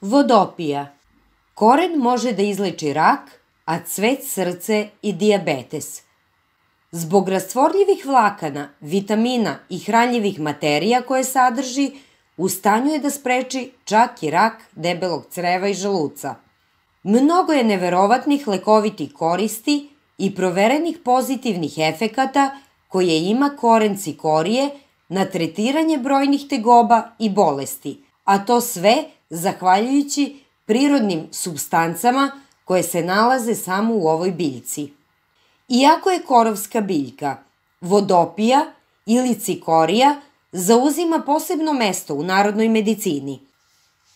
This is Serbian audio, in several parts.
Vodopija. Koren može da izleči rak, a cvet srce i diabetes. Zbog rastvorljivih vlakana, vitamina i hranljivih materija koje sadrži, u stanju je da spreči čak i rak debelog creva i želuca. Mnogo je neverovatnih lekovitih koristi i proverenih pozitivnih efekata koje ima koren cikorije na tretiranje brojnih tegoba i bolesti, a to sve zahvaljujući prirodnim substancama koje se nalaze samo u ovoj biljci. Iako je korovska biljka vodopija ili cikorija zauzima posebno mesto u narodnoj medicini.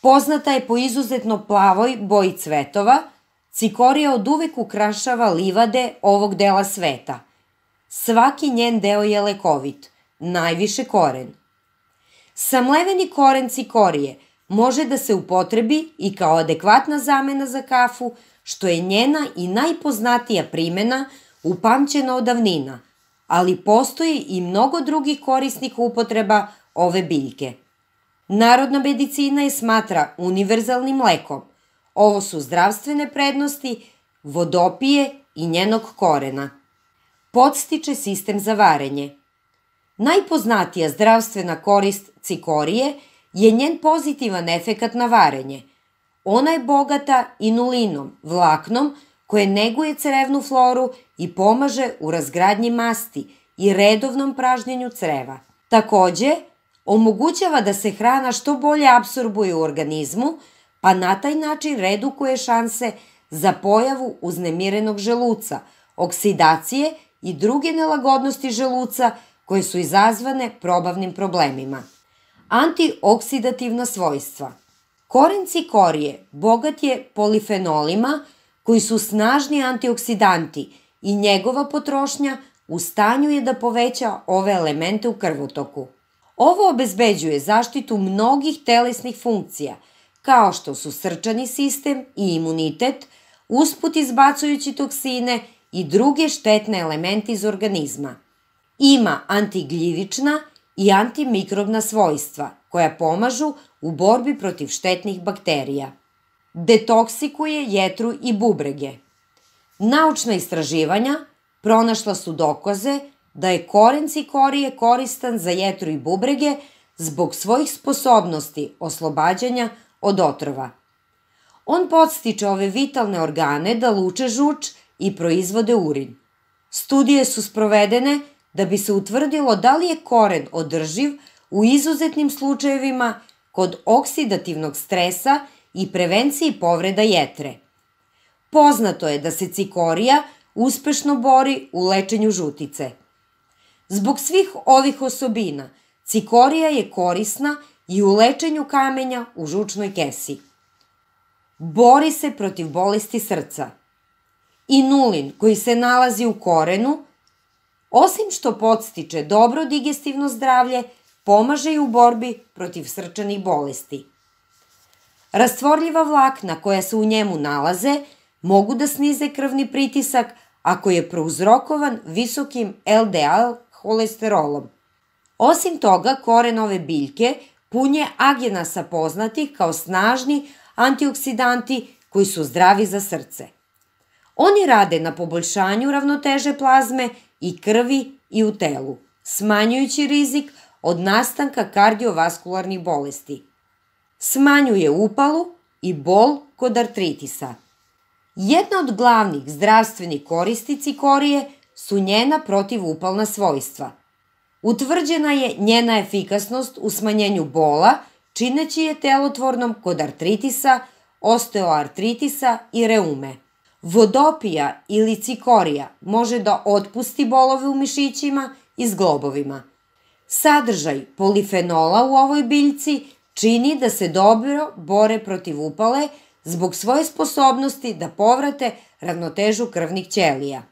Poznata je po izuzetno plavoj boji cvetova, cikorija od uvek ukrašava livade ovog dela sveta. Svaki njen deo je lekovit, najviše koren. Samleveni koren cikorije može da se upotrebi i kao adekvatna zamena za kafu, što je njena i najpoznatija primena upamćena od davnina, ali postoji i mnogo drugih korisnih upotreba ove biljke. Narodna medicina je smatra univerzalnim lekom. Ovo su zdravstvene prednosti vodopije i njenog korena. Podstiče sistem za varenje. Najpoznatija zdravstvena korist cikorije je njen pozitivan efekat na varenje. Ona je bogata inulinom, vlaknom, koje neguje crevnu floru i pomaže u razgradnji masti i redovnom pražnjenju creva. Takođe, omogućava da se hrana što bolje apsorbuje u organizmu, pa na taj način redukuje šanse za pojavu uznemirenog želuca, oksidacije i druge nelagodnosti želuca koje su izazvane probavnim problemima. Antioksidativna svojstva Koren cikorije bogat je polifenolima koji su snažni antioksidanti i njegova potrošnja u stanju je da poveća ove elemente u krvotoku. Ovo obezbeđuje zaštitu mnogih telesnih funkcija, kao što su srčani sistem i imunitet, usput izbacujući toksine i druge štetne elemente iz organizma. Ima antigljivična i antimikrobna svojstva koja pomažu u borbi protiv štetnih bakterija. Detoksikuje jetru i bubrege. Naučna istraživanja pronašla su dokaze da je koren cikorije koristan za jetru i bubrege zbog svojih sposobnosti oslobađanja od otrova. On podstiče ove vitalne organe da luče žuč i proizvode urin. Studije su sprovedene da bi se utvrdilo da li je koren održiv u izuzetnim slučajevima kod oksidativnog stresa i prevenciji povreda jetre. Poznato je da se cikorija uspešno bori u lečenju žutice. Zbog svih ovih osobina, cikorija je korisna i u lečenju kamenja u žučnoj kesi. Bori se protiv bolesti srca. Inulin koji se nalazi u korenu, osim što podstiče dobro digestivno zdravlje, pomaže i u borbi protiv srčanih bolesti. Rastvorljiva vlakna koja se u njemu nalaze mogu da snize krvni pritisak ako je prouzrokovan visokim LDL holesterolom. Osim toga, koren ove biljke pun je agenasa poznatih kao snažni antioksidanti koji su zdravi za srce. Oni rade na poboljšanju ravnoteže plazme i krvi i u telu, smanjujući rizik od nastanka kardiovaskularnih bolesti. Smanjuje upalu i bol kod artritisa. Jedna od glavnih zdravstvenih koristi cikorije su njena protivupalna svojstva. Utvrđena je njena efikasnost u smanjenju bola, čineći je telotvornom kod artritisa, osteoartritisa i reume. Vodopija ili cikorija može da otpusti bolove u mišićima i zglobovima. Sadržaj polifenola u ovoj biljci čini da se dobro bore protiv upale zbog svoje sposobnosti da povrate ravnotežu krvnih ćelija.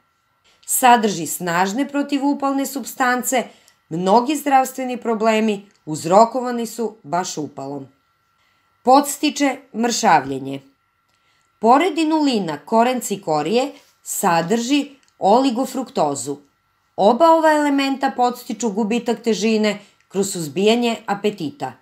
Sadrži snažne protivupalne substance, mnogi zdravstveni problemi uzrokovani su baš upalom. Podstiče mršavljenje. Pored inulina, koren cikorije sadrži oligofruktozu. Oba ova elementa podstiču gubitak težine kroz suzbijanje apetita.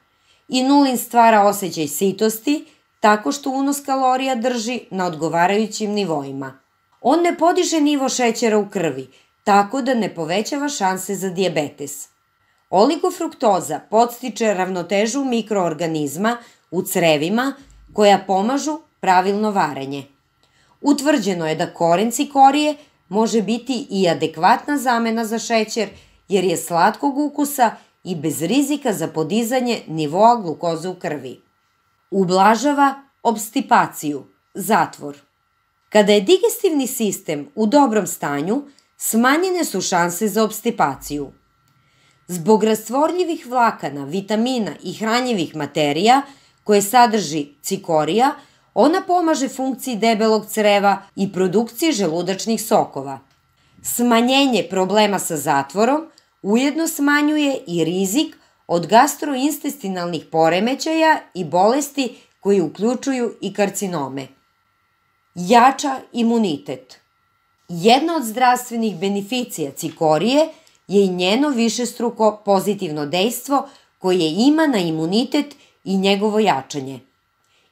Inulin stvara osjećaj sitosti tako što unos kalorija drži na odgovarajućim nivoima. On ne podiže nivo šećera u krvi, tako da ne povećava šanse za diabetes. Oligofruktoza podstiče ravnotežu mikroorganizma u crevima koja pomažu pravilno varenje. Utvrđeno je da koren cikorije može biti i adekvatna zamena za šećer jer je slatkog ukusa i bez rizika za podizanje nivoa glukoze u krvi. Ublažava obstipaciju, zatvor. Kada je digestivni sistem u dobrom stanju, smanjene su šanse za obstipaciju. Zbog rastvorljivih vlakana, vitamina i hranjivih materija koje sadrži cikorija, ona pomaže funkciji debelog creva i produkciji želudačnih sokova. Smanjenje problema sa zatvorom ujedno smanjuje i rizik od gastrointestinalnih poremećaja i bolesti koji uključuju i karcinome. Jača imunitet. Jedna od zdravstvenih beneficija cikorije je i njeno višestruko pozitivno dejstvo koje ima na imunitet i njegovo jačanje.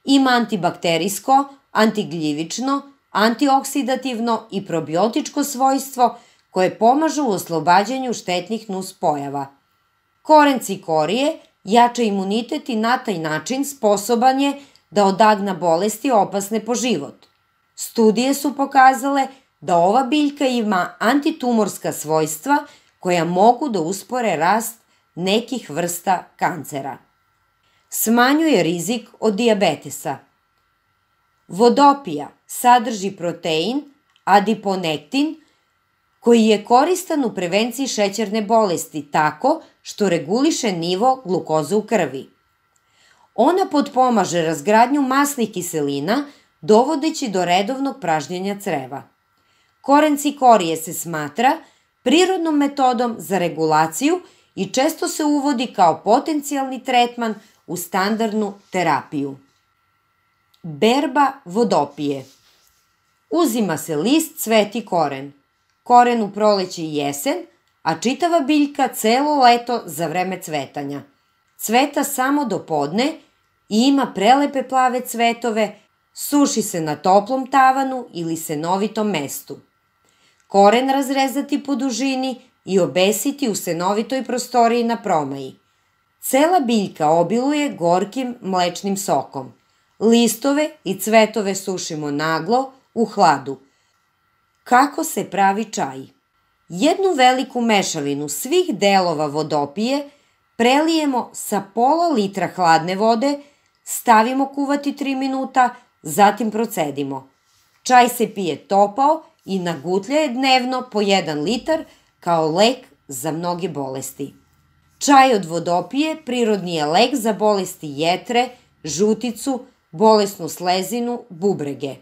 Ima antibakterijsko, antigljivično, antioksidativno i probiotičko svojstvo koje pomažu u oslobađanju štetnih nuspojava. Koren cikorije jača imunitet i na taj način sposoban je da odagna bolesti opasne po život. Studije su pokazale da ova biljka ima antitumorska svojstva koja mogu da uspore rast nekih vrsta kancera. Smanjuje rizik od diabetesa. Vodopija sadrži protein adiponektin koji je koristan u prevenciji šećerne bolesti tako što reguliše nivo glukoze u krvi. Ona podpomaže razgradnju masnih kiselina dovodeći do redovnog pražnjenja creva. Koren cikorije se smatra prirodnom metodom za regulaciju i često se uvodi kao potencijalni tretman u standardnu terapiju. Berba vodopije Uzima se list, cvet i koren. Koren u proleće i jesen, a čitava biljka celo leto za vreme cvetanja. Cveta samo do podne i ima prelepe plave cvetove, suši se na toplom tavanu ili se novitom mestu. Koren razrezati po dužini i obesiti u senovitoj prostoriji na promaji. Cela biljka obiluje gorkim mlečnim sokom. Listove i cvetove sušimo naglo, u hladu. Kako se pravi čaj? Jednu veliku mešavinu svih delova vodopije prelijemo sa pola litra hladne vode, stavimo kuvati 3 minuta, zatim procedimo. Čaj se pije topao i nagutljaje dnevno po 1 litar kao lek za mnoge bolesti. Čaj od vodopije prirodni je lek za bolesti jetre, žuticu, bolesnu slezinu, bubrege.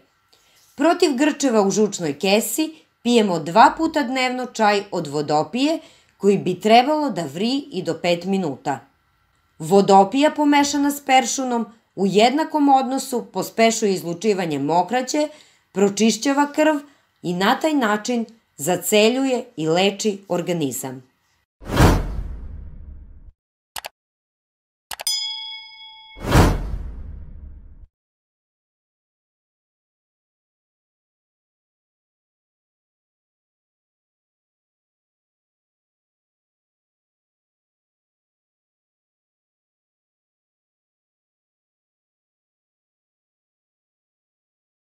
Protiv grčeva u žučnoj kesi pijemo dva puta dnevno čaj od vodopije koji bi trebalo da vri i do 5 minuta. Vodopija pomešana s peršunom u jednakom odnosu pospešuje izlučivanje mokraće, pročišćava krv i na taj način zaceljuje i leči organizam.